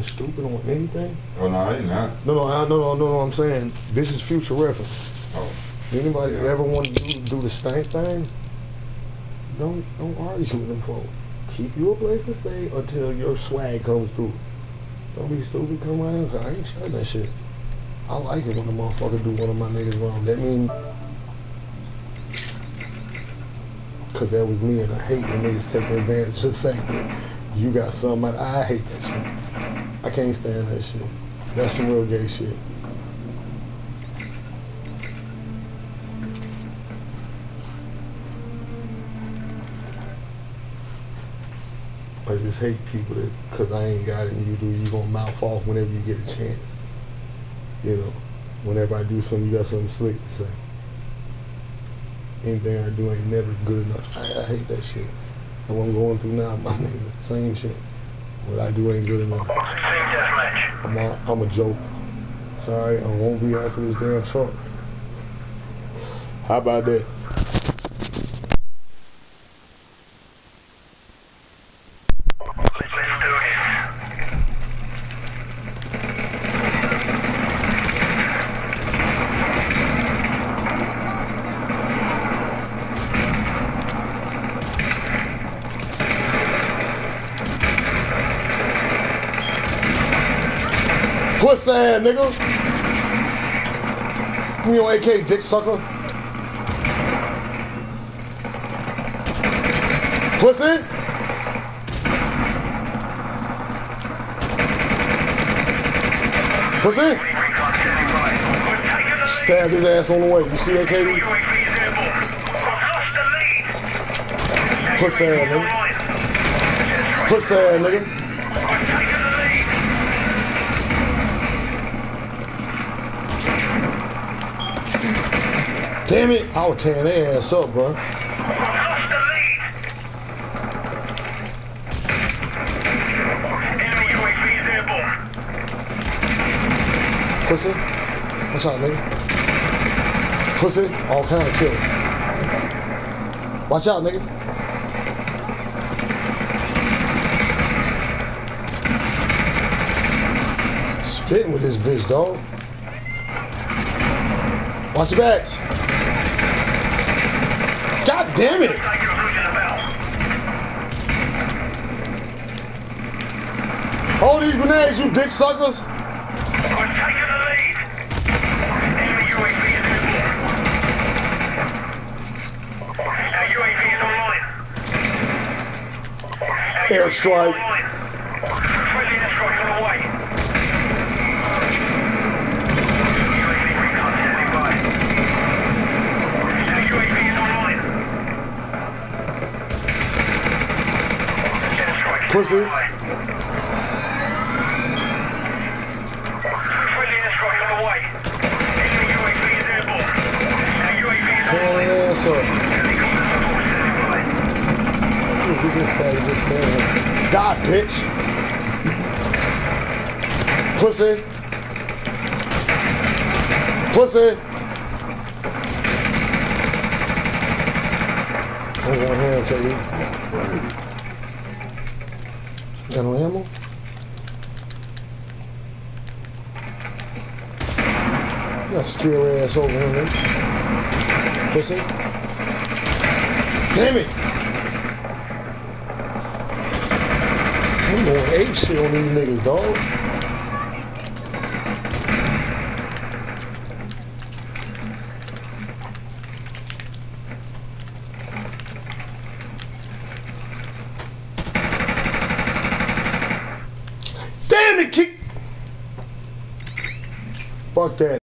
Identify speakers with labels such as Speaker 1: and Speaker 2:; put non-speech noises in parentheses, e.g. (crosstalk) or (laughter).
Speaker 1: acting stupid on anything?
Speaker 2: Oh no, I ain't not.
Speaker 1: No, no, I, no, no, no, no. I'm saying this is future reference.
Speaker 2: Oh.
Speaker 1: Anybody
Speaker 2: Yeah.
Speaker 1: ever want to do, do the same thing? Don't don't argue with them folks. Keep you a place to stay until your swag comes through. Don't be stupid. Come around. I ain't shutting that shit. I like it when a motherfucker do one of my niggas wrong. That mean, cause that was me, and I hate when niggas taking advantage of the fact that you got something. I, I hate that shit. I can't stand that shit. That's some real gay shit. I just hate people that, cause I ain't got it and you do, you gonna mouth off whenever you get a chance. You know, whenever I do something, you got something slick to say. Anything I do ain't never good enough. I, I hate that shit. What I'm going through now, my (laughs) nigga, same shit. What I do ain't good enough. I'm a, I'm a joke. Sorry, I won't be after this damn truck. How about that?
Speaker 3: Let's do it.
Speaker 1: Pussy ass nigga. You know, AK dick sucker. Pussy. Pussy. Stab his ass on the way. You see that,
Speaker 3: lead.
Speaker 1: Pussy ass nigga. Pussy ass nigga. Damn it. I was tearing their ass up, bro. Pussy. Watch out, nigga. Pussy. All kind of kill. Watch out, nigga. Spitting with this bitch, dog. Watch your backs. God damn it. Hold these grenades, you dick suckers.
Speaker 3: We're taking the lead. Enemy UAV is airborne. Our UAV is online. Our
Speaker 1: Airstrike.
Speaker 3: UAV is online. Friendly airstrike on the way. UAV recon standing by. Our UAV is online. Airstrike
Speaker 1: Pussy.
Speaker 3: on the way. Friendly airstrike on the way. Enemy UAV is airborne. Our UAV is
Speaker 1: Tearing
Speaker 3: online.
Speaker 1: their ass up.
Speaker 3: Helicopter support standing by.
Speaker 1: Look at this fat just staring at me. God, bitch. Pussy. Pussy. Hold on hand, KD. No ammo? You got scare ass over here. Pussy. Damn it! I'm going ape shit on these niggas, dog. Fuck that.